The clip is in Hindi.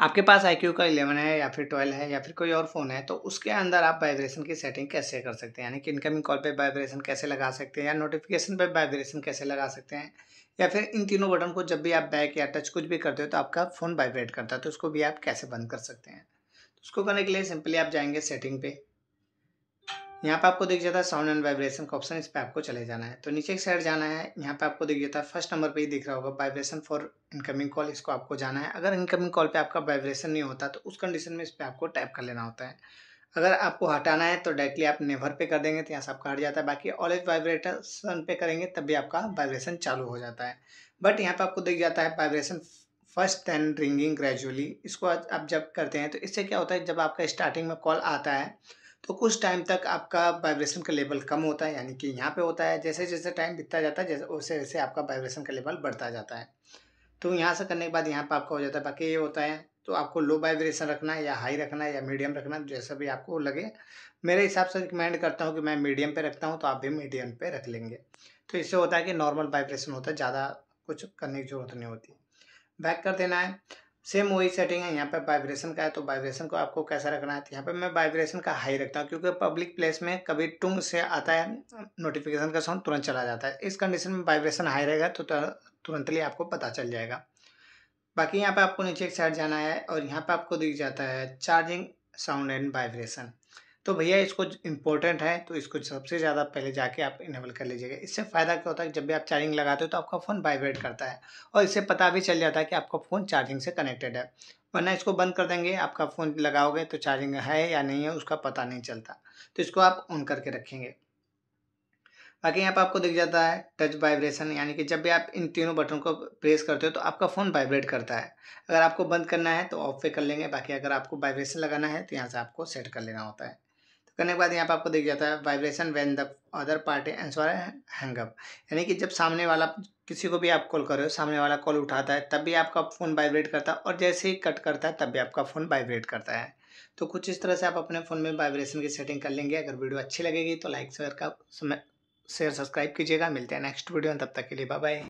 आपके पास आईक्यू का इलेवन है या फिर ट्वेल्व है या फिर कोई और फ़ोन है तो उसके अंदर आप वाइब्रेशन की सेटिंग कैसे कर सकते हैं? यानी कि इनकमिंग कॉल पे वाइब्रेशन कैसे लगा सकते हैं या नोटिफिकेशन पे वाइब्रेशन कैसे लगा सकते हैं? या फिर इन तीनों बटन को जब भी आप बैक या टच कुछ भी करते हो तो आपका फ़ोन वाइब्रेट करता है तो उसको भी आप कैसे बंद कर सकते हैं? तो उसको करने के लिए सिंपली आप जाएँगे सेटिंग पे यहाँ पे आपको दिख जाता है साउंड एंड वाइब्रेशन का ऑप्शन इस पर आपको चले जाना है। तो नीचे की साइड जाना है, यहाँ पे आपको दिख जाता है फ़र्स्ट नंबर पे ही दिख रहा होगा वाइब्रेशन फॉर इनकमिंग कॉल इसको आपको जाना है। अगर इनकमिंग कॉल पे आपका वाइब्रेशन नहीं होता तो उस कंडीशन में इस पर आपको टैप कर लेना होता है। अगर आपको हटाना है तो डायरेक्टली आप नेवर पे कर देंगे तो यहाँ से आपका हट जाता है। बाकी ऑलवेज वाइब्रेशन पे करेंगे, तब भी आपका वाइब्रेशन चालू हो जाता है। बट यहाँ पे आपको दिख जाता है vibration first then ringing gradually इसको आप जब करते हैं तो इससे क्या होता है, जब आपका स्टार्टिंग में कॉल आता है तो कुछ टाइम तक आपका वाइब्रेशन का लेवल कम होता है, यानी कि यहाँ पे होता है जैसे जैसे टाइम बीतता जाता है, जैसे, वैसे वैसे आपका वाइब्रेशन का लेवल बढ़ता जाता है। तो यहाँ से करने के बाद यहाँ पर आपका हो जाता है, बाकी ये होता है तो आपको लो वाइब्रेशन रखना है या हाई रखना है या मीडियम रखना जैसा भी आपको लगे। मेरे हिसाब से रिकमेंड करता हूँ कि मैं मीडियम पे रखता हूँ तो आप भी मीडियम पे रख लेंगे। तो इससे होता है कि नॉर्मल वाइब्रेशन होता है, ज़्यादा कुछ करने की ज़रूरत नहीं होती। बैक कर देना है। सेम वही सेटिंग है, यहाँ पे वाइब्रेशन का है तो वाइब्रेशन को आपको कैसा रखना है? तो यहाँ पे मैं वाइब्रेशन का हाई रखता हूँ, क्योंकि पब्लिक प्लेस में कभी टुंग से आता है नोटिफिकेशन का साउंड तुरंत चला जाता है। इस कंडीशन में वाइब्रेशन हाई रहेगा तो तुरंतली आपको पता चल जाएगा। बाकी यहाँ पर आपको नीचे एक साइड जाना है, और यहाँ पर आपको दिख जाता है चार्जिंग साउंड एंड वाइब्रेशन तो भैया इसको इम्पोर्टेंट है तो इसको सबसे ज़्यादा पहले जाके आप इनेबल कर लीजिएगा। इससे फ़ायदा क्या होता है जब भी आप चार्जिंग लगाते हो तो आपका फ़ोन वाइब्रेट करता है और इससे पता भी चल जाता है कि आपका फ़ोन चार्जिंग से कनेक्टेड है। वरना इसको बंद कर देंगे, आपका फ़ोन लगाओगे तो चार्जिंग है या नहीं है, उसका पता नहीं चलता। तो इसको आप ऑन करके रखेंगे। बाकी यहाँ पर आपको दिख जाता है टच वाइब्रेशन यानी कि जब भी आप इन तीनों बटन को प्रेस करते हो तो आपका फ़ोन वाइब्रेट करता है। अगर आपको बंद करना है तो ऑफ़ पे कर लेंगे, बाकी अगर आपको वाइब्रेशन लगाना है तो यहाँ से आपको सेट कर लेना होता है। करने के बाद यहाँ पर आपको दिख जाता है vibration when the other party answer hang up यानी कि जब सामने वाला किसी को भी आप कॉल कर सामने वाला कॉल उठाता है, तब भी आपका फ़ोन वाइब्रेट करता है और जैसे ही कट करता है, तब भी आपका फ़ोन वाइब्रेट करता है। तो कुछ इस तरह से आप अपने फ़ोन में वाइब्रेशन की सेटिंग कर लेंगे। अगर वीडियो अच्छी लगेगी तो लाइक शेयर का शेयर सब्सक्राइब कीजिएगा। मिलते हैं नेक्स्ट वीडियो में, तब तक के लिए बाय बाय